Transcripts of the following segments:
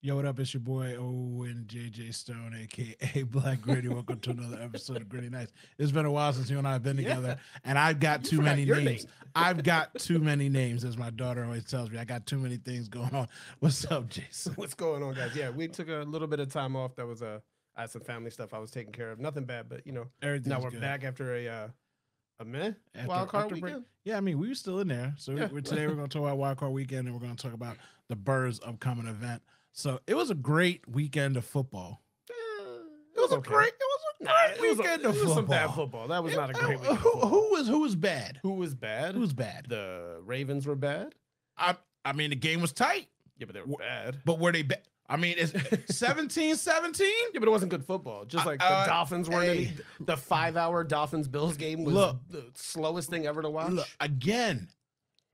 Yo, what up? It's your boy Owen JJ Stone, aka Black Gritty. Welcome to another episode of Gritty Nights. It's been a while since you and I have been together, and I've got You too many names. name. I've got too many names, as my daughter always tells me. I got too many things going on. What's up, Jason? What's going on, guys? Yeah, we took a little bit of time off. That was uh, I had some family stuff I was taking care of. Nothing bad, but you know, Everything's now we're good. back after a uh, a minute After- wild card after break- weekend. Yeah, I mean, we were still in there. So Yeah. we today we're going to talk about Wild Card Weekend, and we're going to talk about the Birds' upcoming event. So it was a great weekend of football. Eh, It was a great. It was a great it a- weekend it of football. some bad football. That was not a great Who- weekend. Who, who was who was bad? Who was bad? Who was bad? the Ravens were bad. I I mean, the game was tight, Yeah, but they were bad. but were they bad? I mean, it's 17 17. Yeah, but it wasn't good football. Just like uh, the Dolphins weren't. any- the five-hour Dolphins Bills game was Look. the slowest thing ever to watch. Look, again,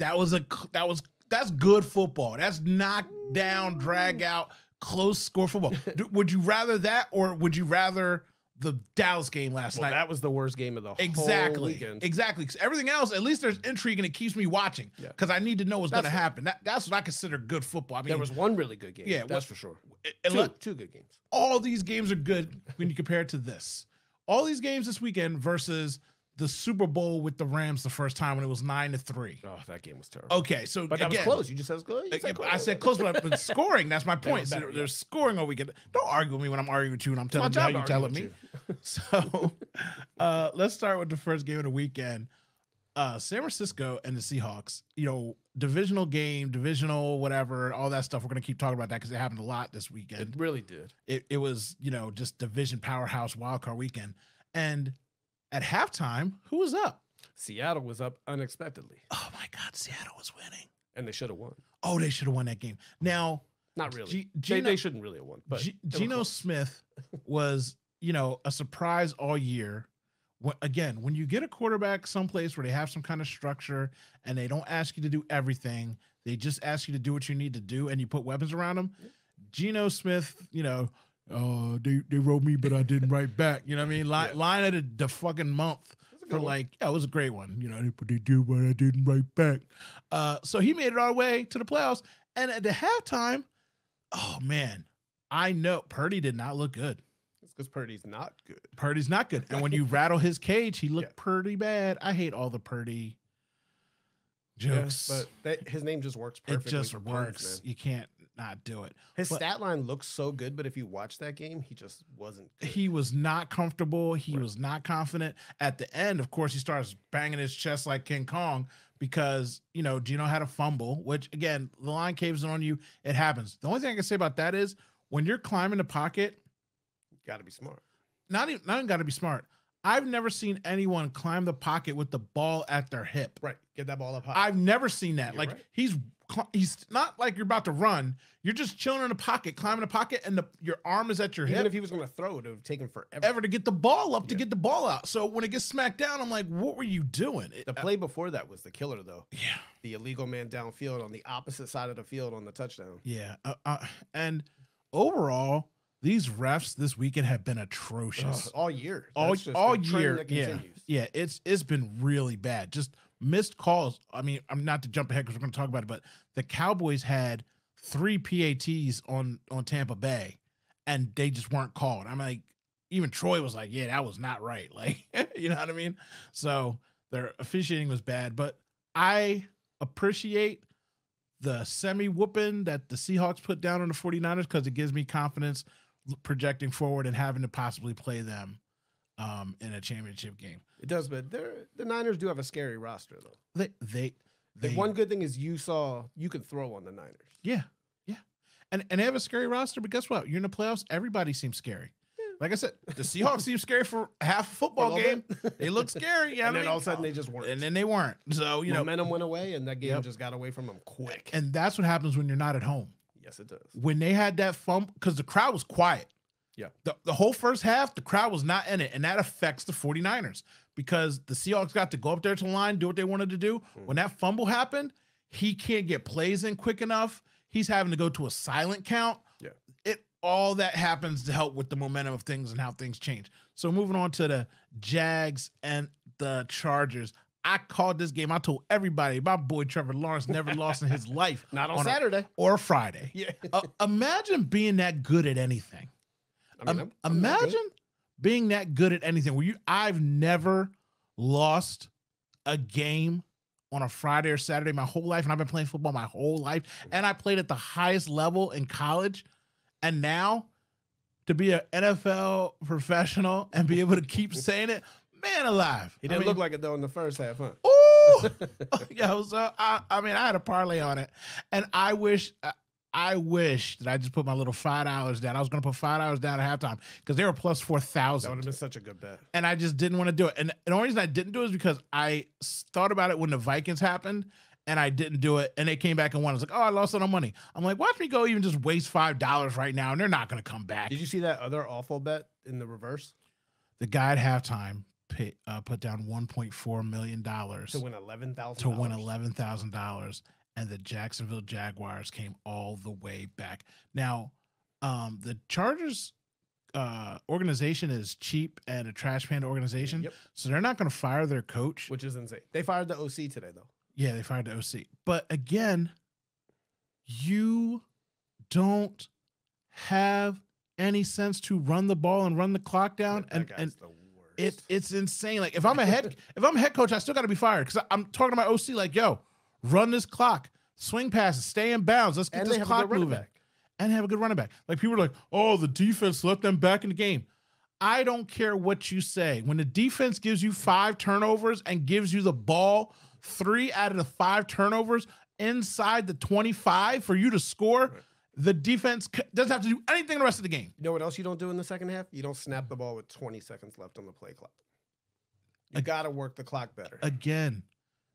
that was a c- that was that's good football. That's knock mm-hmm. down, drag out, close score football. Would you rather that or would you rather the Dallas game last well, night? that was the worst game of the whole Exactly. weekend. Exactly. 'Cause everything else, at least there's intrigue and it keeps me watching Yeah. because I need to know what's going to happen. That, that's what I consider good football. I mean, there was one really good game. Yeah, that's what- for sure. Uh, and Two, look, two good games. all these games are good when you compare it to this. All these games this weekend versus the Super Bowl with the Rams the first time when it was nine to three. Oh, that game was terrible. Okay, so but that again, was close. You just said close. You Uh, I said close, but but scoring. That's my point. So better, they're, yeah. scoring all weekend. Don't argue with me when I'm arguing with you and I'm telling you how you're telling me. So, uh, let's start with the first game of the weekend. Uh, San Francisco and the Seahawks. You know, divisional game, divisional whatever, all that stuff. We're gonna keep talking about that because it happened a lot this weekend. It really did. It, it was you know just division powerhouse wild card weekend. And at halftime, who was up? Seattle was up unexpectedly, Oh my God, Seattle was winning. and they should have won. Oh, they should have won that game. Now Not really. G- they, they shouldn't really have won. But G- Geno. Smith was, you know, a surprise all year. Wh- Again, when you get a quarterback someplace where they have some kind of structure and they don't ask you to do everything, they just ask you to do what you need to do, and you put weapons around them. Geno Smith, you know, oh, they they wrote me, but I didn't write back. You know what I mean? Line, Yeah. line of the, the fucking month It was a for one. like, yeah, it was a great one. You know, but they did, but I didn't write back. Uh, so he made it our way to the playoffs, and at the halftime, oh man, I know Purdy did not look good. It's because Purdy's not good. Purdy's not good, and when you rattle his cage, he looked Yeah. pretty bad. I hate all the Purdy jokes, but that, his name just works it just puns, works. You can't not do it. His but- stat line looks so good, but if you watch that game, he just wasn't. Good. He was not comfortable. He Right. was not confident. At the end, of course, he starts banging his chest like King Kong because, you know, Geno had a fumble, which again, the line caves in on you. It happens. The only thing I can say about that is when you're climbing the pocket, got to be smart. not even, not even got to be smart. I've never seen anyone climb the pocket with the ball at their hip. Right, get that ball up high. I've never seen that. You're like right. he's he's not like you're about to run. You're just chilling in a pocket, climbing a pocket, and the your arm is at your Even hip. if he was going to throw, it it would have taken forever. ever to get the ball up to get the ball out. So when it gets smacked down, I'm like, what were you doing? It- The play before that was the killer, though. yeah, The illegal man downfield on the opposite side of the field on the touchdown. yeah. Uh, uh, and overall, these refs this weekend have been atrocious. Ugh, all year. all That's all year, yeah, yeah. It's it's been really bad. Just missed calls. I mean, I'm not to jump ahead because we're going to talk about it, but the Cowboys had three PATs on on Tampa Bay, and they just weren't called. I'm like, even Troy was like, yeah, that was not right. Like, you know what I mean? So their officiating was bad, but I appreciate the semi whooping that the Seahawks put down on the 49ers because it gives me confidence projecting forward and having to possibly play them um, in a championship game. It does, but they're, the Niners do have a scary roster, though. They, they, The one good thing is you saw you can throw on the Niners. yeah, yeah, and and they have a scary roster. But guess what? You're in the playoffs. Everybody seems scary. Like I said, the Seahawks seem scary for half a football little game. bit. They look scary. Yeah, and then all of a sudden they just weren't. and then they weren't. So you know, momentum went away, and that game Yep. just got away from them quick. and that's what happens when you're not at home. yes, it does. when they had that fumble because the crowd was quiet. Yeah. The, the whole first half, the crowd was not in it. And that affects the 49ers because the Seahawks got to go up there to the line, do what they wanted to do. Mm. When that fumble happened, he can't get plays in quick enough. He's having to go to a silent count. Yeah. It all that happens to help with the momentum of things and how things change. So moving on to the Jags and the Chargers. I called this game. I told everybody my boy Trevor Lawrence never lost in his life Not on, on a- Saturday. or Friday. yeah. Uh, imagine being that good at anything. I Um, mean, I'm- I'm imagine being that good at anything where you I've never lost a game on a Friday or Saturday my whole life and I've been playing football my whole life and I played at the highest level in college and now to be an NFL professional and be able to keep saying it man alive. He didn't mean, look like it though in the first half, huh? Ooh, yo, so I, I mean, I had a parlay on it, and I wish, I- wish that I just put my little five dollars down. I was going to put five dollars down at halftime because they were plus four thousand. That would have been such a good bet. and I just didn't want to do it. And the only reason I didn't do it is because I thought about it when the Vikings happened, and I didn't do it, and they came back and won. I was like, oh, I lost a lot of money. I'm like, watch me go, even just waste five dollars right now, and they're not going to come back. Did you see that other awful bet in the reverse The guy at halftime pay, uh, put down 1.4 million dollars to win eleven thousand? to win eleven thousand dollars, and the Jacksonville Jaguars came all the way back. Now, um, the Chargers uh, organization is cheap and a trash panda organization, Yep, so they're not going to fire their coach. which is insane. They fired the OC today though. Yeah, they fired the OC, but again, you don't have any sense to run the ball and run the clock down, That and and the worst. it it's insane. Like if I'm a head if I'm a head coach, I still got to be fired because I'm talking to my OC like, yo, run this clock, swing passes, stay in bounds, let's get and this clock moving, back. and have a good running back. Like people are like, oh, the defense let them back in the game. I don't care what you say. When the defense gives you five turnovers and gives you the ball three out of the five turnovers inside the 25 for you to score, Right. the defense c- doesn't have to do anything the rest of the game. You know what else you don't do in the second half? You don't snap the ball with 20 seconds left on the play clock. You got to work the clock better. Again,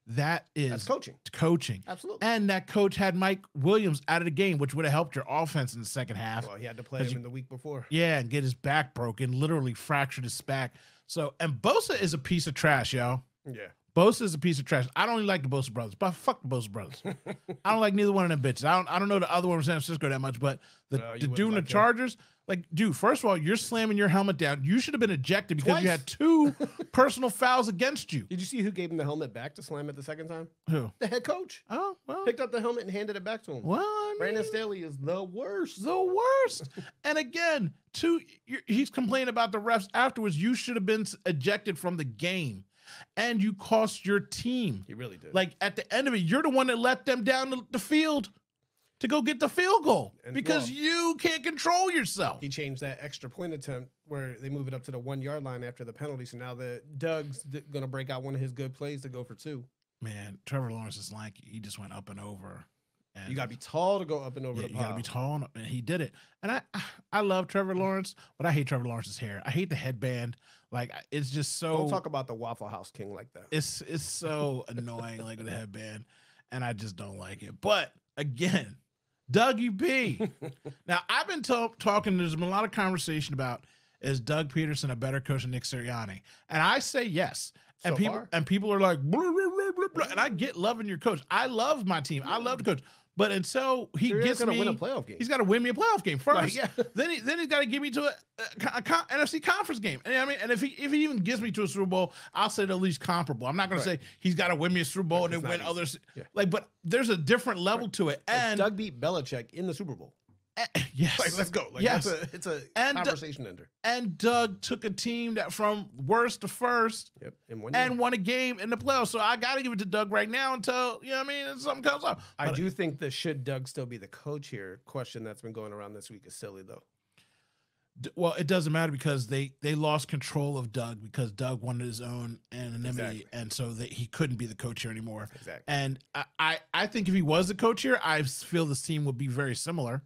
that That's coaching. coaching. Absolutely. And that coach had Mike Williams out of the game, which would have helped your offense in the second half. Well, he had to play him you- in the week before. Yeah, and get his back broken, literally fractured his back. So, and Bosa is a piece of trash, yo. Yeah. Bosa is a piece of trash. I don't even like the Bosa brothers, but fuck the Bosa brothers. I don't like neither one of them bitches. I don't. I don't know the other one from San Francisco that much, but the, No, the dude in the like him. Chargers, like, dude. First of all, you're slamming your helmet down. You should have been ejected because you had two personal fouls against you. Did you see who gave him the helmet back to slam it the second time? Who? The head coach Oh well. picked up the helmet and handed it back to him. Well, I Brandon Staley is the worst. the worst. and again, two, he's complaining about the refs afterwards. You should have been ejected from the game, and you cost your team. He really did. Like at the end of it, you're the one that let them down the, the field to go get the field goal And, because well- you can't control yourself. he changed that extra point attempt where they move it up to the one yard line after the penalty. So now the Doug's gonna break out one of his good plays to go for two. Man, Trevor Lawrence is lanky. He just went up and over. And You gotta be tall to go up and over yeah, you gotta be tall, and- and he did it. And I, I love Trevor Lawrence, but I hate Trevor Lawrence's hair. I hate the headband. Like it's just so. Don't talk about the Waffle House King like that. it's it's so annoying like the headband and i just don't like it but again dougie b now i've been to- talking there's been a lot of conversation about is doug pederson a better coach than nick sirianni? And i say yes. And people far. and people are like blah, blah, blah. and i get loving your coach. I love my team. I love the coach but until he Sirianni's gets gonna me win a playoff game. he's got to win me a playoff game first yeah. then he then he's got to get me to a, a, a NFC conference game. And I mean, and if he if he even gets me to a Super Bowl, I'll say at least comparable. I'm not going Right. to say he's got to win me a Super Bowl Right, and then win easy. others. Yeah. Like, but there's a different level to it. And Doug beat Belichick in the Super Bowl. Eh, yes, Like, let's go. Like, Yes. a, it's a And Doug- conversation ender. and Doug took a team that from worst to first Yep. And won a game in the playoffs. So I got to give it to Doug right now until you know what I mean something comes up. I But- do think the should Doug still be the coach here question that's been going around this week is silly though. Well, it doesn't matter because they they lost control of Doug because Doug wanted his own anonymity, Exactly. and so that he couldn't be the coach here anymore. Exactly. And I, I, I think if he was the coach here, I feel this team would be very similar.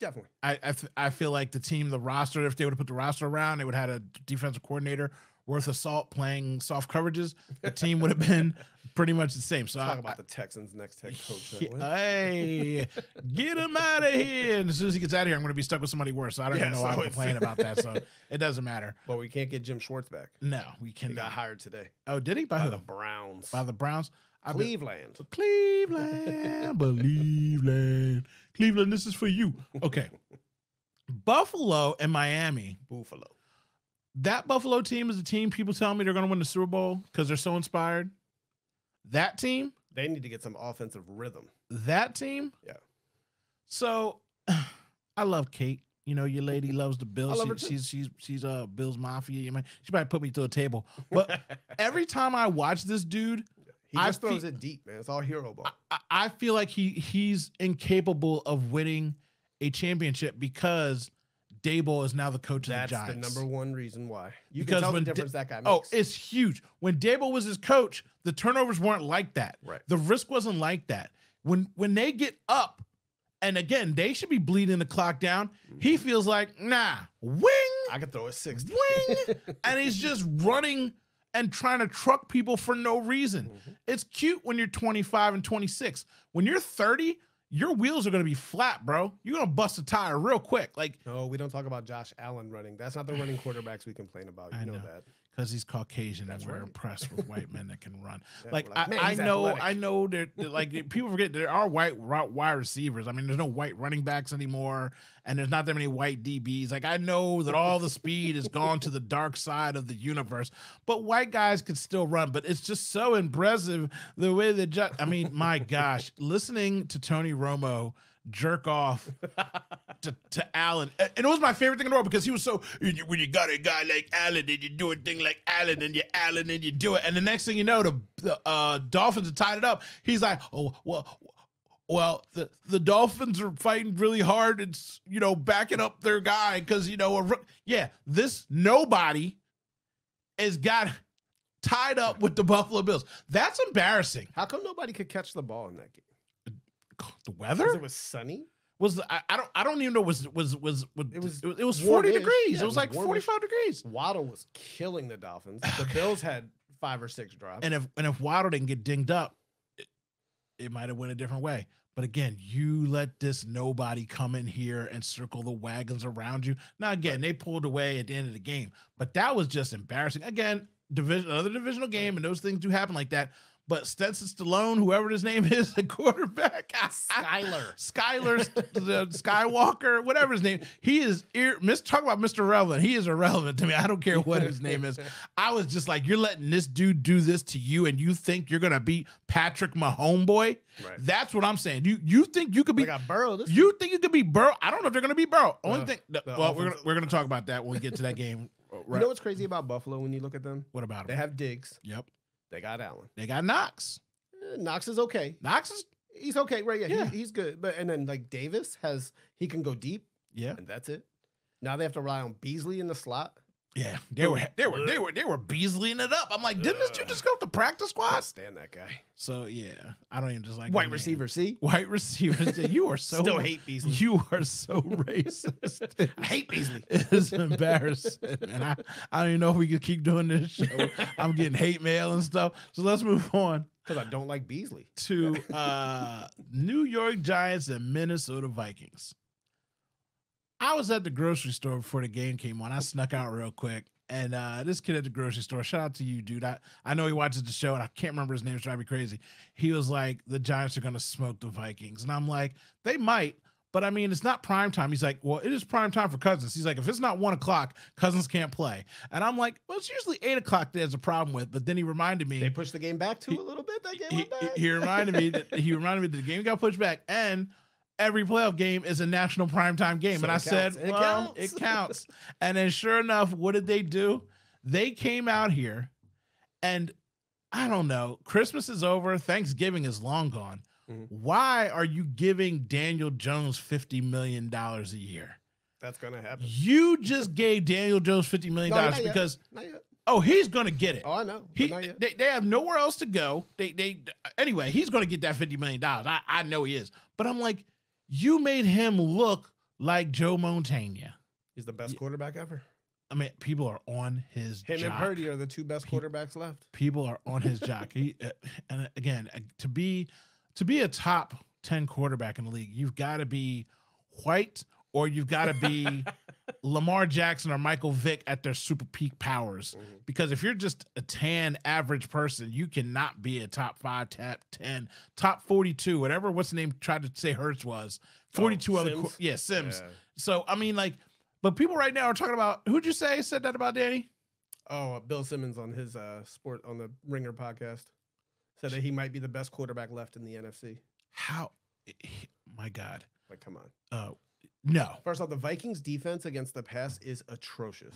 Definitely. I, I, th- I feel like the team, the roster, if they would have put the roster around, they would have had a defensive coordinator worth of salt playing soft coverages. The team would have been pretty much the same. So Talk I, about the Texans next head coach. Yeah, that win. hey, get him out of here! And as soon as he gets out of here, I'm going to be stuck with somebody worse. So I don't Yeah, even know why so I'm complaining about that. So it doesn't matter. but we can't get Jim Schwartz back. No, we can. He got hired today Oh, did he? By, by who? the Browns. By the Browns. Cleveland. Cleveland, Cleveland, Cleveland. This is for you. Okay. Buffalo and Miami. Buffalo. That Buffalo team is a team people tell me they're going to win the Super Bowl because they're so inspired. That team, They need to get some offensive rhythm. that team. Yeah. So I love Kate. You know, your lady loves the Bills. She- she's she's she's uh Bills Mafia. You might she might put me to a table. But every time I watch this dude, he I just throws feel- it deep, man. It's all hero ball. I, I feel like he he's incapable of winning a championship because Daboll is now the coach That's of the Giants. the number one reason why. You Because can tell the when Da- difference that guy makes. Oh, it's huge. When Daboll was his coach, the turnovers weren't like that. right. The risk wasn't like that. When when they get up, and again, they should be bleeding the clock down. He Mm-hmm. feels like, nah, wing, I could throw a six. wing, and he's just running and trying to truck people for no reason. Mhm. It's cute when you're 25 and 26. When you're 30, your wheels are gonna be flat, bro. You're gonna bust a tire real quick. Like No, we don't talk about Josh Allen running. That's not the running quarterbacks we complain about. You know, know. that. Because he's Caucasian That's and we're right. impressed with white men that can run. Like I, "Man, I know, athletic." I know that like people forget there are white wide receivers. I mean, there's no white running backs anymore, and there's not that many white DBs. Like I know that all the speed has gone to the dark side of the universe, but white guys can still run. But it's just so impressive the way that I mean, my gosh, listening to Tony Romo jerk off to, to Allen. And it was my favorite thing in the world because he was so when you, got a guy like Allen and you do a thing like Allen and you Allen and you do it. And the next thing you know, the, the uh, Dolphins have tied it up. He's like, oh, well, well, the, the Dolphins are fighting really hard. It's, you know, backing up their guy because, you know, a, yeah, this nobody has got tied up with the Buffalo Bills. That's embarrassing. How come nobody could catch the ball in that game? The weather it was sunny. was the, I, I don't I don't even know was was was, was It was it was, it was warm-ish. 40 degrees. Yeah, it was like warmish. 45 degrees. Waddle was killing the Dolphins. The Bills had five or six drops. And if and if Waddle didn't get dinged up, it, it might have went a different way. But again, you let this nobody come in here and circle the wagons around you. Now again, they pulled away at the end of the game, but that was just embarrassing. Again, division another divisional game, and those things do happen like that. But Stetson Stallone, whoever his name is, the quarterback, Skyler. Skyler, the Skywalker, whatever his name, he is. Ir- Miss talk about Mr. Relevant. He is irrelevant to me. I don't care what his name is. I was just like, you're letting this dude do this to you, and you think you're gonna beat Patrick my homeboy. Right. That's what I'm saying. You you think you could be? got Burrow. You think you could be Burrow? I don't know if they're gonna be Burrow. Only Uh, thing. the well, we're gonna we're gonna talk about that when we get to that game. You know what's crazy about Buffalo when you look at them? what about them? They have Diggs. Yep, They got Allen. they got Knox. Eh, Knox is okay. Knox is He's okay, right? Yeah, Yeah. He, he's good. But and then like Davis has he can go deep, yeah and that's it. Now they have to rely on Beasley in the slot. Yeah. They were they were they were they were Beasleying it up. I'm like, didn't this dude just go to the practice squad? can't stand that guy. So yeah, I don't even just like White him, man. receiver, see? White receivers. You are so Still hate Beasley. You are so racist. I hate Beasley. It's embarrassing, and I I don't even know if we could keep doing this show. I'm getting hate mail and stuff. So let's move on Because I don't like Beasley. to uh New York Giants and Minnesota Vikings. I was at the grocery store before the game came on. I snuck out real quick. And uh, this kid at the grocery store, shout out to you, dude. I, I know he watches the show and I can't remember his name, it's driving me crazy. He was like, the Giants are gonna smoke the Vikings. And I'm like, they might, but I mean, it's not prime time. He's like, well, it is prime time for Cousins. He's like, if it's not one o'clock, Cousins can't play. And I'm like, well, it's usually eight o'clock there's a problem with. But then he reminded me They pushed the game back to a little bit. That game he, went he- he reminded me that he reminded me that the game got pushed back and every playoff game is a national primetime game. So and I it said. It well, counts. it counts. and then sure enough, what did they do? They came out here and I don't know, Christmas is over, Thanksgiving is long gone. Mhm. Why are you giving Daniel Jones $50 million a year? That's gonna happen. You just gave Daniel Jones $50 million No, because, oh, he's going to get it. Oh, I know. He, they, they have nowhere else to go. They they anyway, he's going to get that fifty million dollars. I I know he is, but I'm like, you made him look like Joe Montana. He's the best quarterback ever. I mean, people are on his Him jock. and Purdy are the two best Pe- quarterbacks left. People are on his jock. He, uh, and again, uh, to be to be a top ten quarterback in the league, you've got to be white or you've got to be Lamar Jackson or Michael Vick at their super peak powers. Mhm. because if you're just a tan average person, you cannot be a top five, top ten, top forty-two, whatever. What's the name? Tried to say Hurts was forty-two other, qu- Simms? yeah, Simms. Yeah. So I mean, like, but people right now are talking about who'd you say said that about Danny? Oh, uh, Bill Simmons on his uh sport on the Ringer podcast said that he might be the best quarterback left in the NFC. How? My God. Like, come on. Uh, no. First off, the Vikings defense against the pass is atrocious.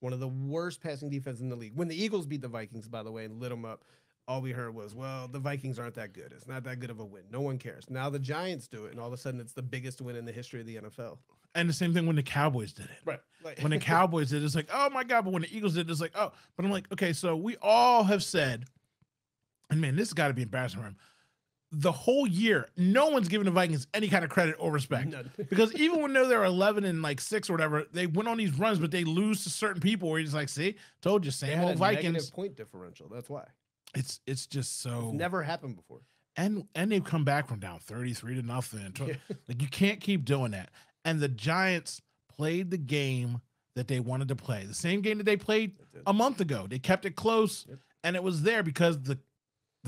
One of the worst passing defense in the league. When the Eagles beat the Vikings, by the way, and lit them up, all we heard was, well, the Vikings aren't that good. It's not that good of a win. No one cares. Now the Giants do it, and all of a sudden it's the biggest win in the history of the NFL. And the same thing when the Cowboys did it. Right. Like, When the Cowboys did it, it's like, oh my God. But when the Eagles did it, it's like, oh. But I'm like, okay, so we all have said, and man, this has got to be embarrassing for him. The whole year, no one's giving the Vikings any kind of credit or respect. None. because even when they're 11 and like six or whatever, they went on these runs, but they lose to certain people where you're just like, see, told you, same old Vikings. negative point differential. That's why. It's it's just so Never happened before. and and they've come back from down 33 to nothing. Yeah. Like you can't keep doing that. And the Giants played the game that they wanted to play. The same game that they played a month ago. They kept it close Yep. and it was there because the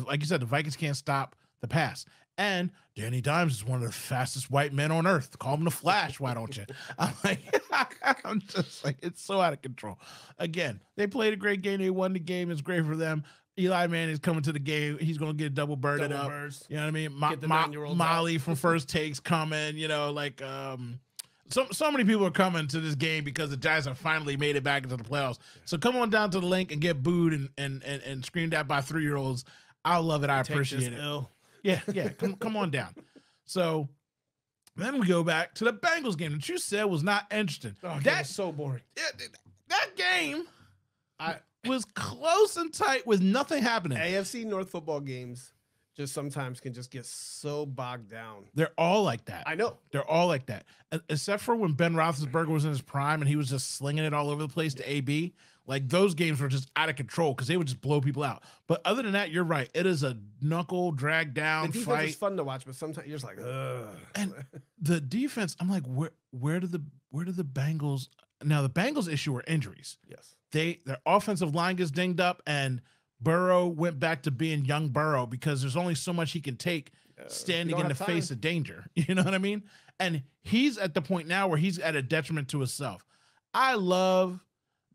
like you said, the Vikings can't stop the pass. And Danny Dimes is one of the fastest white men on earth. Call him the Flash, why don't you? I'm like, I'm just like, it's so out of control. Again, they played a great game. They won the game. It's great for them. Eli Manning is coming to the game. He's gonna get a double birded Double up. birds. You know what I mean? Mo- Mo- Molly from First Takes coming. You know, like um, so so many people are coming to this game because the Giants have finally made it back into the playoffs. So come on down to the Linc and get booed and and and, and screamed at by three year olds. I love it. I Take appreciate it. Yeah, yeah. Come come on down. So then we go back to the Bengals game that you said was not interesting. Oh, that that so boring. that- that game I was close and tight with nothing happening. AFC North football games just sometimes can just get so bogged down. They're all like that. I know. They're all like that, except for when Ben Roethlisberger was in his prime and he was just slinging it all over the place to AB. Like those games were just out of control because they would just blow people out. But other than that, you're right. It is a knuckle drag The down defense fight. is fun to watch, but sometimes you're just like, ugh. And- the defense, I'm like, where where did the where did the Bengals now the Bengals issue were injuries. yes. They their offensive line gets dinged up and Burrow went back to being young Burrow because there's only so much he can take standing in the have face of danger. You know what I mean? And he's at the point now where he's at a detriment to himself. I love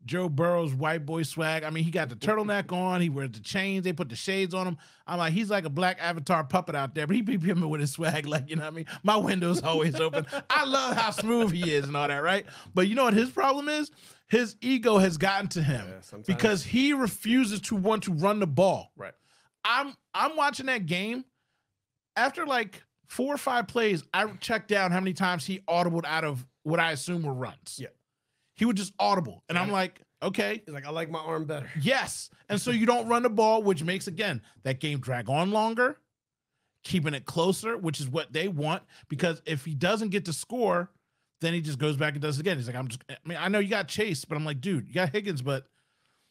Joe Burrow's white boy swag. I mean, he got the turtleneck on, he wears the chains, they put the shades on him. I'm like, he's like a black avatar puppet out there, but he be pimping with his swag, like, you know what I mean? My window's always open. I love how smooth he is and all that, right? But you know what his problem is? His ego has gotten to him Yeah, because he refuses to want to run the ball. Right. I'm I'm watching that game. After like four or five plays, I checked down how many times he audibled out of what I assume were runs. Yeah. He would just audible. And I'm like, okay, He's like, I like my arm better. yes. And so you don't run the ball, which makes again that game drag on longer, keeping it closer, which is what they want. Because if he doesn't get to score, then he just goes back and does it again. He's like, I'm just I mean, I know you got Chase, but I'm like, dude, you got Higgins, but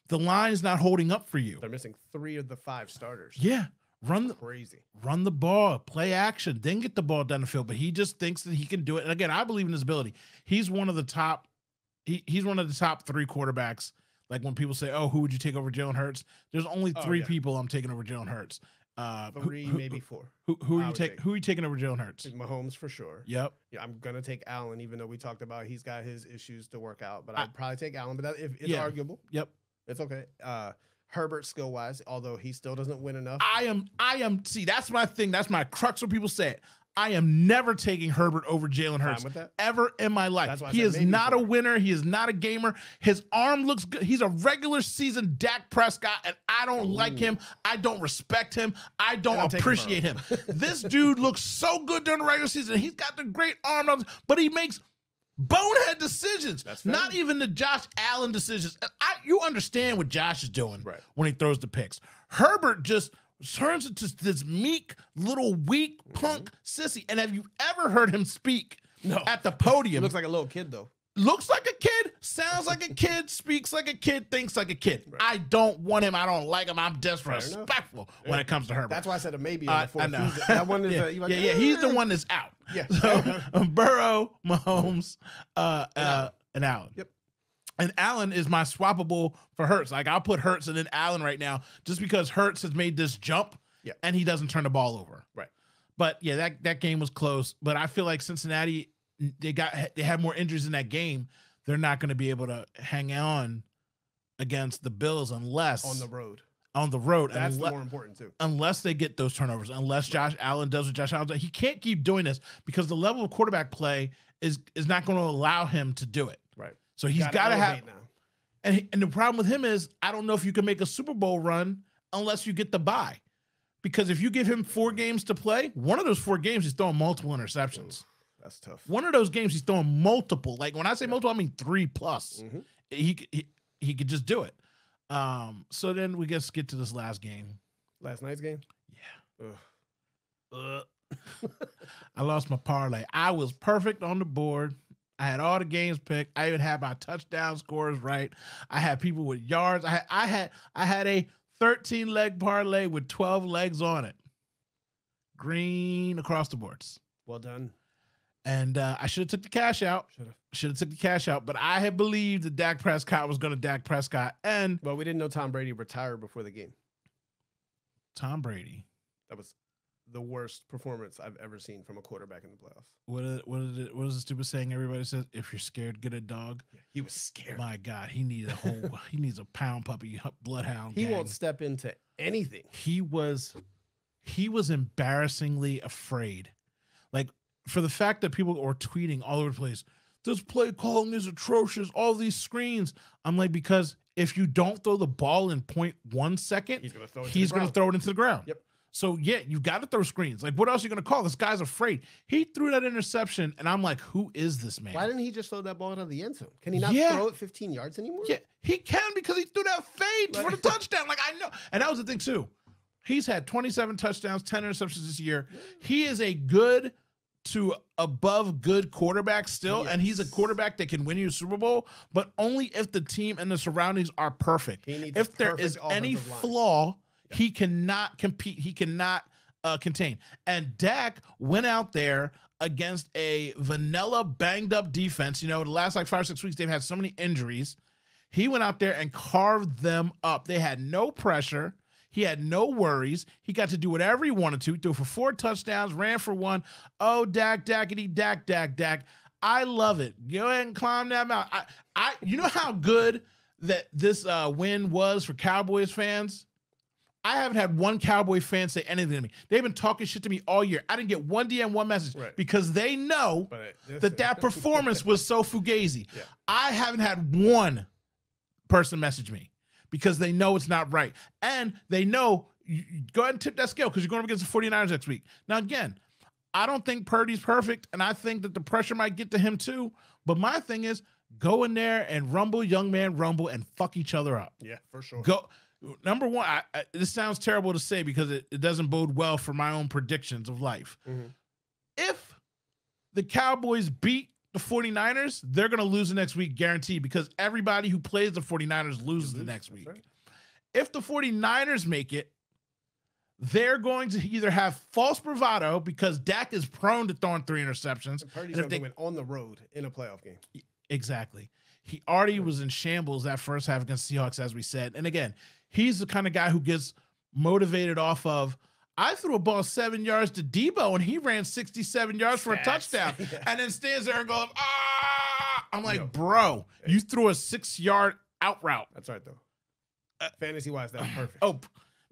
the line is not holding up for you. They're missing three of the five starters. Yeah. Run the Crazy. run the ball, play action, then get the ball down the field. But he just thinks that he can do it. And again, I believe in his ability. He's one of the top. He, he's one of the top three quarterbacks. Like when people say, "Oh, who would you take over Jalen Hurts?" There's only Oh, three yeah. people I'm taking over Jalen Hurts. Uh, Three, who, maybe four. Who, who are you take? take. Who are you taking over Jalen Hurts? Mahomes for sure. Yep. Yeah, I'm gonna take Allen, even though we talked about he's got his issues to work out. But I- I'd probably take Allen. But that, if it's Yeah. arguable, Yep. it's okay. Uh, Herbert skill wise, although he still doesn't win enough. I am. I am. See, that's my thing. That's my crux. What people say it, I am never taking Herbert over Jalen Hurts. ever in my life. That's why I He is not a winner. He is not a gamer. His arm looks good. He's a regular season Dak Prescott, and I don't like him. I don't respect him. I don't taking appreciate him. Burrow. this dude looks so good during the regular season. He's got the great arm, but he makes bonehead decisions. That's not even the Josh Allen decisions. I, you understand what Josh is doing Right. when he throws the picks. Herbert just turns into this meek little weak punk sissy. And have you ever heard him speak Mm-hmm. No. at the He podium? looks like a little kid though. looks like a kid, sounds like a kid, speaks like a kid, thinks like a kid. Right. I don't want him. I don't like him. I'm disrespectful when it comes to Herbert. That's why I said a maybe. Uh, the. I know. He's- That one is yeah, a, you're like, yeah, yeah, he's the one that's out. Yeah. So Burrow, Mahomes, uh, And uh, and Allen. Yep. And Allen is my swappable for Hurts. Like I'll put Hurts and then Allen right now, just because Hurts has made this jump, Yeah. and he doesn't turn the ball over. Right. But yeah, that that game was close. But I feel like Cincinnati, they got they had more injuries in that game. They're not going to be able to hang on against the Bills unless on the road. on the road. That's unle- more important too. unless they get those turnovers, unless Josh Allen does what Josh Allen does. He can't keep doing this because the level of quarterback play is is not going to allow him to do it. So he's got to have and he- and the problem with him is I don't know if you can make a Super Bowl run unless you get the buy, Because if you give him four games to play, one of those four games he's throwing multiple interceptions. That's tough. One of those games he's throwing multiple. Like when I say multiple, I mean three plus. Mhm. He, he he could just do it. Um. So then we just get to this last game. Last night's game. Yeah. Ugh. I lost my parlay. I was perfect on the board. I had all the games picked. I even had my touchdown scores right. I had people with yards. I had I had I had a 13 leg parlay with 12 legs on it. Green across the boards. Well done. And uh, I should have took the cash out. Should have. Should have took the cash out. But I had believed that Dak Prescott was going to Dak Prescott and Well, we didn't know Tom Brady retired before the game. Tom Brady. That was the worst performance I've ever seen from a quarterback in the playoffs. What is, what is it? What is the stupid saying? Everybody says, "If you're scared, get a dog." He was scared. My God, he needs a whole. he needs a pound puppy bloodhound. He gang. won't step into anything. He was, he was embarrassingly afraid, like for the fact that people were tweeting all over the place. This play calling is atrocious. All these screens. I'm like, because if you don't throw the ball in point one second, He's gonna throw it. he's going to throw it into the ground. Yep. So yeah, you've got to throw screens. Like, what else are you going to call? This guy's afraid. He threw that interception, and I'm like, who is this man? Why didn't he just throw that ball out of the end zone? Can he not Yeah. throw it 15 yards anymore? Yeah, he can because he threw that fade for the touchdown. Like I know, and that was the thing too. He's had 27 touchdowns, 10 interceptions this year. He is a good to above good quarterback still, and he's a quarterback that can win you a Super Bowl, but only if the team and the surroundings are perfect. If there is any flaw, he cannot compete. He cannot uh, contain. And Dak went out there against a vanilla banged up defense. You know, the last like five or six weeks, they've had so many injuries. He went out there and carved them up. They had no pressure. He had no worries. He got to do whatever he wanted to. Threw for four touchdowns, ran for one. Oh, Dak, Dakity, Dak, Dak, Dak. I love it. Go ahead and climb that mountain. I, I, you know how good that this uh, win was for Cowboys fans. I haven't had one Cowboy fan say anything to me. They've been talking shit to me all year. I didn't get one DM, one message Right. because they know it- uh, that that performance was so fugazi. Yeah. I haven't had one person message me because they know it's not right. And they know you go ahead and tip that scale because you're going up against the 49ers next week. Now, again, I don't think Purdy's perfect, and I think that the pressure might get to him too. But my thing is go in there and rumble, young man, rumble, and fuck each other up. yeah, for sure. Go number one. I, I, this sounds terrible to say because it, it doesn't bode well for my own predictions of life. Mhm. If the Cowboys beat the 49ers, they're going to lose the next week, guaranteed, because everybody who plays the 49ers loses the next that's week. right. If the 49ers make it, they're going to either have false bravado because Dak is prone to throwing three interceptions. And And if they- win on the road in a playoff game. Exactly. He already was in shambles that first half against Seahawks, as we said. And again, he's the kind of guy who gets motivated off of. I threw a ball seven yards to Deebo and he ran 67 yards for a touchdown Yeah. and then stands there and goes, ah. I'm like, Yo. bro, you threw a six yard out route. That's right though. Uh, Fantasy wise, that's perfect. Oh,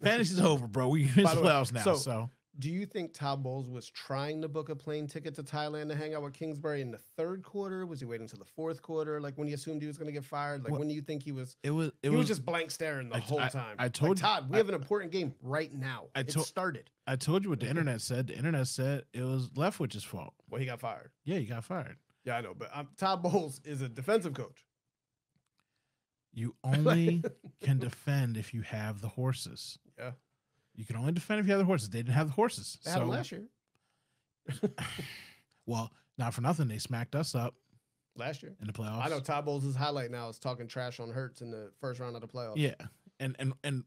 fantasy's over, bro. We in the playoffs now. so- So, Do you think Todd Bowles was trying to book a plane ticket to Thailand to hang out with Kingsbury in the third quarter? Was he waiting until the fourth quarter? Like when he assumed he was going to get fired? Like Well, when do you think he was? it was, it he was, was, just blank staring the I- whole I- time. I Like, told you- Todd, we I- have an important game right now. I it told- started. I told you what the internet said. The internet said it was Leftwich's fault. Well, he got fired. Yeah, he got fired. Yeah, I know, but um, Todd Bowles is a defensive coach. You only can defend if you have the horses. Yeah. You can only defend if you have the horses. They didn't have the horses. They had last year. well, not for nothing. They smacked us up Last year. in the playoffs. I know Todd Bowles' highlight now is talking trash on Hurts in the first round of the playoffs. Yeah. And and and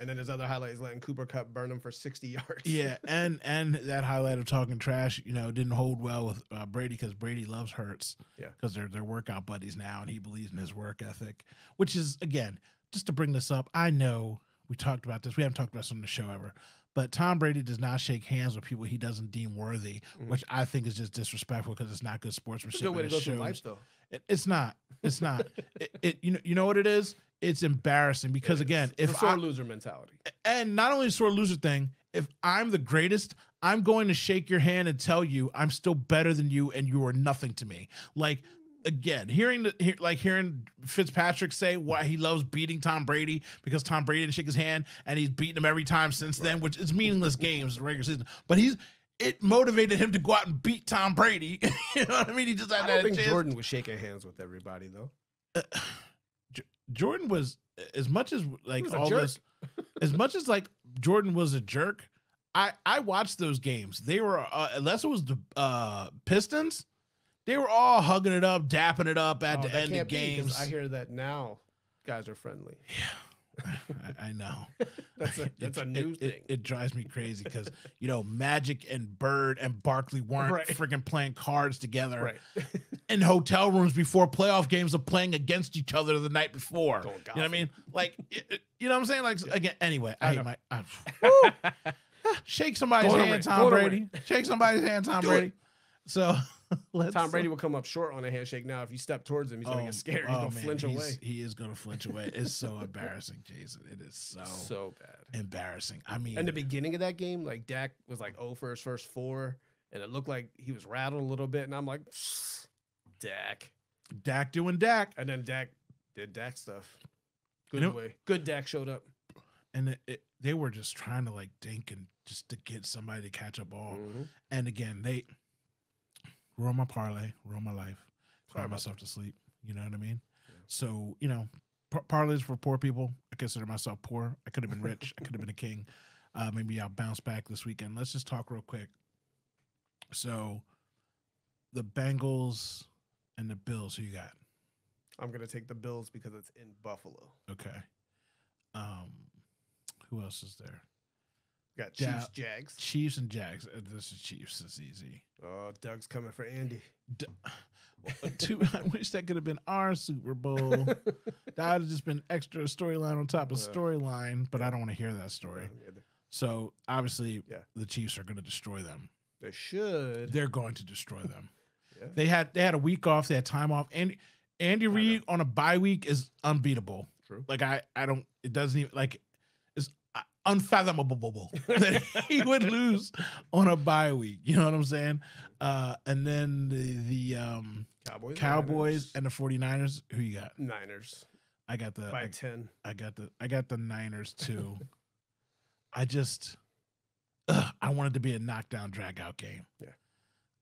And then his other highlight is letting Cooper Kupp burn him for 60 yards. yeah, and and that highlight of talking trash, you know, didn't hold well with uh, Brady because Brady loves Hurts. Yeah. Because they're they're workout buddies now, and he believes in his work ethic. Which is again, just to bring this up, I know we talked about this. We haven't talked about this on the show ever. But Tom Brady does not shake hands with people he doesn't deem worthy, Mhm. which I think is just disrespectful because it's not good sportsmanship. good way to go through life, though. It, it's not. It's not. it, it. You know. You know what it is. it's embarrassing because It again, if sore I loser mentality. and not only sore loser thing, if I'm the greatest, I'm going to shake your hand and tell you I'm still better than you and you are nothing to me. Like again, hearing the like hearing Fitzpatrick say why he loves beating Tom Brady because Tom Brady didn't shake his hand and he's beaten him every time since then, which is meaningless games regular season. But he's it motivated him to go out and beat Tom Brady. you know what I mean? He just had I that don't think chance. Jordan was shaking hands with everybody though. J- Jordan was as much as like all this, as much as like Jordan was a jerk. I I watched those games. They were uh, unless it was the uh, Pistons, they were all hugging it up, dapping it up at Oh, the end of can't be, games. I hear that now guys are friendly. I, I know. That's a that's a It- new it, thing. It, it drives me crazy because you know Magic and Bird and Barkley weren't Right. freaking playing cards together right. in hotel rooms before playoff games of playing against each other the night before. Going You know what I mean? Like, you know what I'm saying? Like, again, anyway, I, I hate my. I, shake somebody's away, hand, Tom. Brady. Shake somebody's hand, Tom Do. Brady. So. Tom Brady will come up short on a handshake now. If you step towards him, he's gonna Oh, get scared. He's oh, gonna man, flinch he's- away. He is gonna flinch away. It's so embarrassing, Jason. It is so, So bad. embarrassing. I mean, In the beginning of that game, like Dak was like oh for his first four, and it looked like he was rattled a little bit. And I'm like, Dak. Dak doing Dak, And then Dak did Dak stuff. Good know- way. Good Dak showed up. and it, it, they were just trying to like dink and just to get somebody to catch a ball. Mhm. And again, they ruin my parlay, ruin my life, cry myself to sleep. You know what I mean? Yeah. So you know, par- parlays for poor people. I consider myself poor. I could have been rich. I could have been a king. Uh, maybe I'll bounce back this weekend. Let's just talk real quick. So, the Bengals and the Bills. Who you got? I'm gonna take the Bills because it's in Buffalo. Okay. Um, who else is there? Got Yeah. Chiefs, Jags. Chiefs and Jags. Uh, This is Chiefs. It's easy. Oh, Doug's coming for Andy. D- Two, I wish that could have been our Super Bowl. that would have just been extra storyline on top of Yeah. storyline, but I don't want to hear that story. So obviously, Yeah. the Chiefs are going to destroy them. They should. They're going to destroy them. Yeah. They had they had a week off. They had time off. And Andy know. Reid on a bye week is unbeatable. True. Like I I don't. It doesn't even like it's unfathomable that he would lose on a bye week. You know what I'm saying? Uh, and then the the um, Cowboys. Cowboys and the 49ers. Who you got? Niners I got the by I, ten. I got the I got the Niners too. I just ugh, I want it to be a knockdown drag out game. Yeah.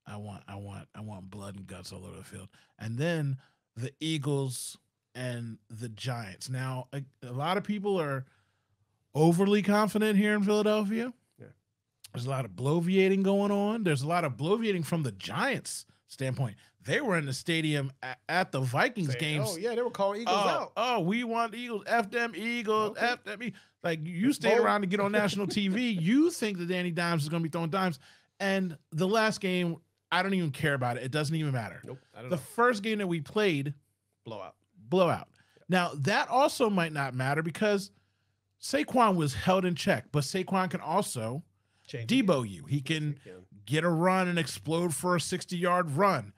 I want I want I want blood and guts all over the field. And then the Eagles and the Giants. Now a, a lot of people are overly confident here in Philadelphia. Yeah. There's a lot of bloviating going on. There's a lot of bloviating from the Giants standpoint. They were in the stadium at, at the Vikings Saying, games Oh yeah, they were calling Eagles oh, out. oh, we want Eagles. F them Eagles. Okay. F them. E-" Like you stay bold. around to get on national TV. you think that Danny Dimes is going to be throwing dimes, and the last game, I don't even care about it. It doesn't even matter. Nope. I don't The know. first game that we played, Blowout. blowout. Now that also might not matter because Saquon was held in check, but Saquon can also Change. debo you. He can get a run and explode for a 60 yard run.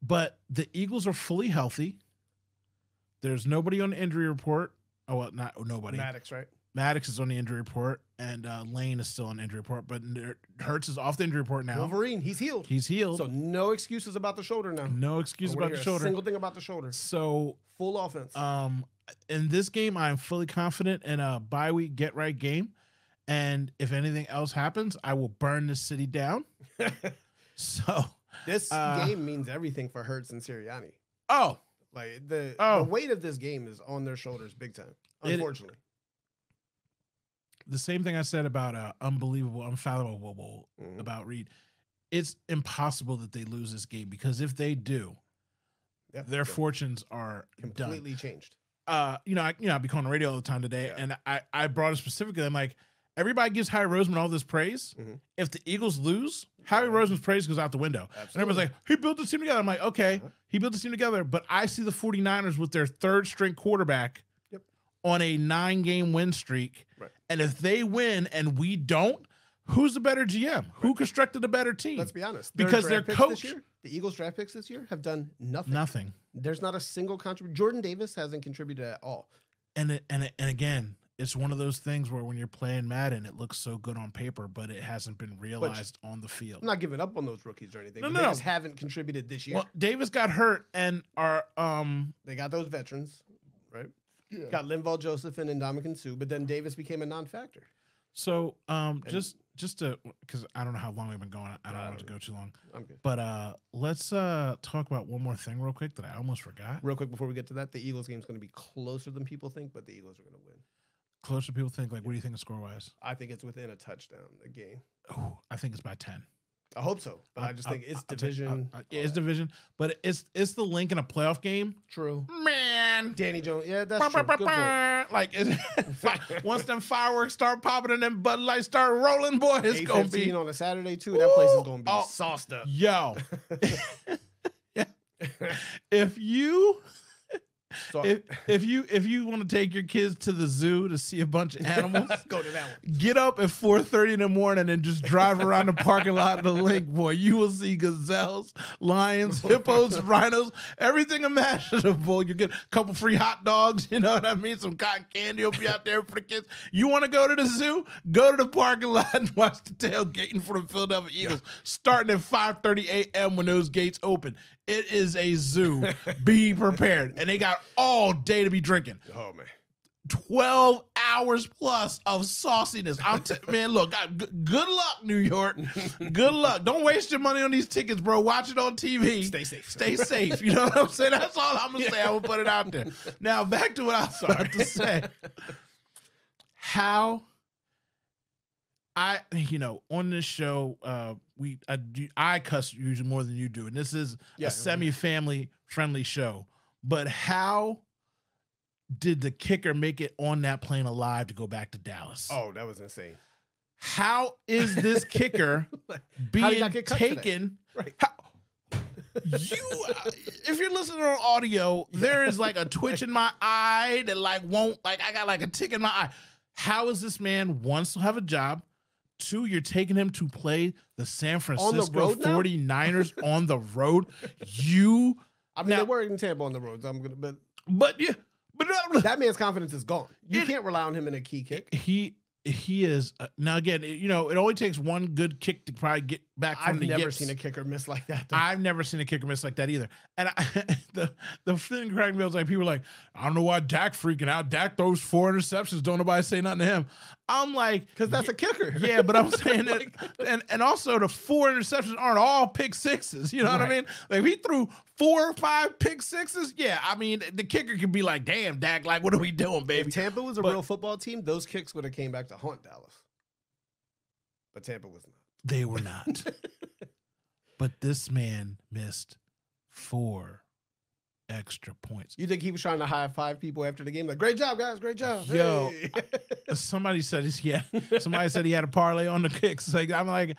But the Eagles are fully healthy. There's nobody on the injury report. Oh, well, not oh, nobody. Maddox, right? Maddox is on the injury report, and uh, Lane is still on the injury report. But Hurts is off the injury report now. Wolverine, he's healed. He's healed. So no excuses about the shoulder now. no excuse about the shoulder. Single thing about the shoulder. So, Full offense. um, in this game, I'm fully confident in a bye week get right game. And if anything else happens, I will burn this city down. So, this uh, game means everything for Hurts and Sirianni. oh, Like the, Oh. the weight of this game is on their shoulders big time. It- Unfortunately. the same thing I said about uh, unbelievable, unfathomable Mhm. about Reid. It's impossible that they lose this game because if they do, their fortunes are done. completely changed. Uh, you know, I, you know, I be calling the radio all the time today, Yeah. and I I brought it specifically. I'm like, everybody gives Howie Roseman all this praise. Mhm. If the Eagles lose, Howie Yeah. Roseman's praise goes out the window. And everybody's like, he built this team together. I'm like, okay, Uh-huh. he built this team together, but I see the 49ers with their third string quarterback Yep. on a nine game win streak. Right. And if they win and we don't, who's the better GM? Who constructed a better team? let's be honest. Because their coach- this year, the Eagles draft picks this year have done nothing. Nothing. There's not a single contribution. Jordan Davis hasn't contributed at all. and it, and it, and again, it's one of those things where when you're playing Madden, it looks so good on paper, but it hasn't been realized on the field. I'm not giving up on those rookies or anything. No, no, they no. just haven't contributed this year. Well, Davis got hurt, and our um they got those veterans, right? Yeah. Got Linval Joseph and Ndamukong Suh, but then Davis became a non-factor. so um And- just just to because I don't know how long we've been going. I don't I want to go too long, I'm good. but uh let's uh talk about one more thing real quick that I almost forgot. Real quick before we get to that, the Eagles game is going to be closer than people think, but the Eagles are going to win. Closer than people think like, what do you think score wise? I think it's within a touchdown. The game. Oh, I think it's by ten. I hope so, but I, just I'll- think it's division. Yeah, it's division, but it's it's the Linc in a playoff game. True. Man, Danny Jones. Yeah, that's true. Good point. like once them fireworks start popping and them Bud Lights start rolling, boy, it's gonna be 8:15 on a Saturday too. That place is going to be Oh. sauced up. yo. if you so if if you if you want to take your kids to the zoo to see a bunch of animals, go to that one. get up at 4:30 in the morning and just drive around the parking lot of the lake, boy. You will see gazelles, lions, hippos, rhinos, everything imaginable. You get a couple free hot dogs, you know what I mean? Some cotton candy will be out there for the kids. You want to go to the zoo? Go to the parking lot and watch the tailgating for the Philadelphia Eagles, starting at 5:30 a.m. when those gates open. It is a zoo. be prepared, and they got all day to be drinking. Oh man. 12 hours plus of sauciness. I'm t- man, look, I- g- good luck, New York. Good luck. Don't waste your money on these tickets, bro. Watch it on TV. Stay safe. Stay safe. You know what I'm saying? That's all I'm gonna say. I will put it out there. Now back to what I was about to say. How I, you know, on this show, uh, we I, do, I cuss usually more than you do, and this is Yeah. a semi-family friendly show. But how did the kicker make it on that plane alive to go back to Dallas? Oh, that was insane. How is this kicker being taken? Right. How, you, uh, if you're listening on audio, there is like a twitch in my eye that like won't like I got like a tick in my eye. How is this man wants to have a job? Two, you're taking him to play the San Francisco road now? 49ers on the road. You, I mean, Now- they were in Tampa on the roads. I'm gonna, but but yeah, but no, that man's confidence is gone. You It- can't rely on him in a key kick. he he is uh, now again. You know, it only takes one good kick to probably get back from I've the never yips. seen a kicker miss like that. though. I've never seen a kicker miss like that either. And I, the the thing cracked me was like people were like, I don't know why Dak freaking out. Dak throws four interceptions. Don't nobody say nothing to him. I'm like, Because that's a kicker. yeah, but I'm saying that, and and also the four interceptions aren't all pick sixes. You know what I mean? Like he threw four or five pick sixes, yeah. I mean, the kicker could be like, damn, Dak, like what are we doing, baby? If Tampa was a But- real football team, those kicks would have came back to haunt Dallas. But Tampa was not. They were not. but this man missed four extra points. You think he was trying to high five people after the game? Like, great job, guys, great job. Yo, Hey." somebody said he's yeah. Somebody said he had a parlay on the kicks. Like I'm like,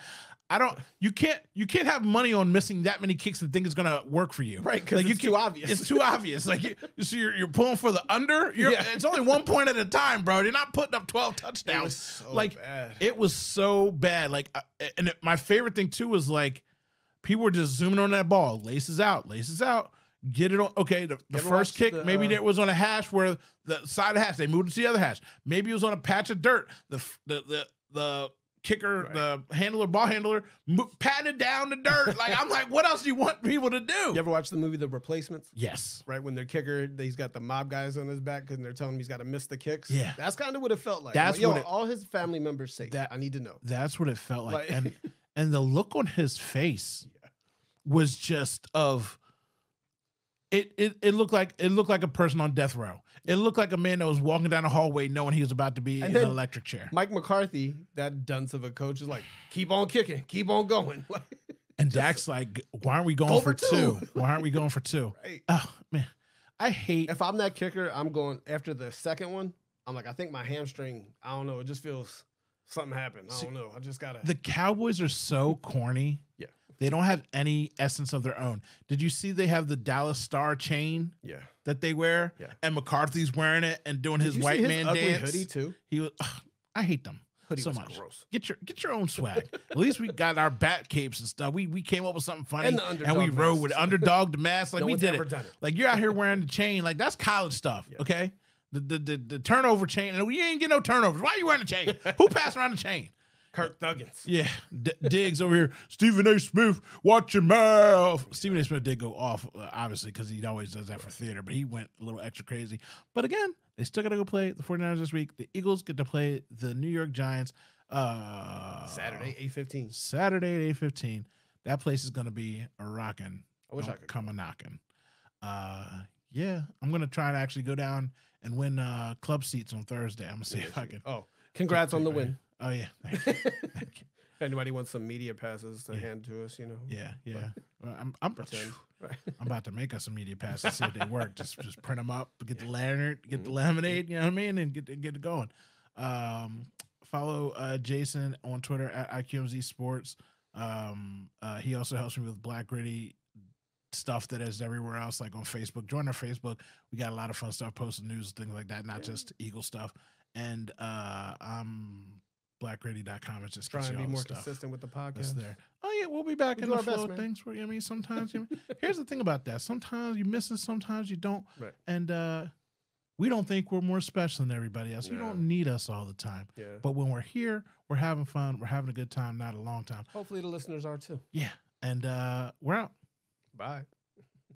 I don't. You can't. You can't have money on missing that many kicks and think it's gonna work for you. right, because Like, you it's can- too obvious. It's too obvious. Like you, so you're you're pulling for the under. You're, Yeah. It's only one point at a time, bro. You're not putting up twelve It touchdowns. was so like, bad. It was so bad. Like, and it, my favorite thing too was like, people were just zooming on that ball. Laces out, laces out. Get it on. Okay, the, the first kick, the, maybe uh, it was on a hash where the side of the hash they moved it to the other hash. Maybe it was on a patch of dirt. The the the the kicker, Right. the handler, ball handler, mo- patted down the dirt. Like I'm like, what else do you want people to do? You ever watch the movie The Replacements? Yes. Right when their kicker, he's got the mob guys on his back and they're telling him he's got to miss the kicks. Yeah. that's kind of what it felt like. That's Like, yo, what it- all his family members say. That- I need to know. That's what it felt like. Like- and and the look on his face was just of it, it it looked like it looked like a person on death row. It looked like a man that was walking down the hallway knowing he was about to be And in an electric chair. Mike McCarthy, that dunce of a coach, is like, keep on kicking, keep on going. And Dak's like, why aren't we going Go for for two? two. Why aren't we going for two? Right. Oh man. I hate If I'm that kicker, I'm going after the second one. I'm like, I think my hamstring. I don't know. It just feels something happened. I don't know. I just gotta. the Cowboys are so corny. Yeah. They don't have any essence of their own. Did you see they have the Dallas Star chain yeah. that they wear? Yeah. And McCarthy's wearing it and doing his Did white man dance. hoodie too. He was. ugh, I hate them. Hoodie So much. gross. Get your get your own swag. At least we got our bat capes and stuff. We we came up with something funny And the and, we rode with underdog the mask. Like no we did it. done it. Like you're out here wearing the chain. Like that's college stuff. Yeah. Okay. The the the, the turnover chain. And we ain't get no turnovers. Why are you wearing a chain? Who passed around the chain? Kirk Thuggins. Yeah, D- Diggs over here. Stephen A. Smith, watch your mouth. Stephen A. Smith did go off, uh, obviously, because he always does that for theater, but he went a little extra crazy. But again, they still got to go play the 49ers this week. The Eagles get to play the New York Giants uh, Saturday, eight fifteen. Saturday at eight fifteen. That place is gonna be a rocking. I wish I come, could come a knocking. Uh, yeah, I'm gonna try to actually go down and win uh club seats on Thursday. I'm gonna see if I can. Oh, congrats on the win. Oh yeah, thank you. Thank you. Anybody wants some media passes to Yeah. hand to us, you know. Yeah, yeah. Well, I'm I'm. Right. I'm about to make us some media passes. See if they work. Just just print them up, get the lantern, get the Mhm. lemonade. You know what I mean, and get get it going. Um, follow uh, Jason on Twitter at IQMZ Sports. Um, uh, he also helps me with Black Gritty stuff that is everywhere else, like on Facebook. Join our Facebook. We got a lot of fun stuff, posting news, things like that, not Yeah. just Eagle stuff. And uh, I'm blackgritty.com. It's just Trying to be more stuff consistent with the podcast. there. Oh yeah, we'll be back We in the our best, flow of things. For you. I mean, sometimes you. Here's the thing about that. Sometimes you miss it. Sometimes you don't. Right. And uh, we don't think we're more special than everybody else. You don't need us all the time. Yeah. But when we're here, we're having fun. We're having a good time. Not a long time. Hopefully the listeners are too. Yeah. And uh, we're out. Bye.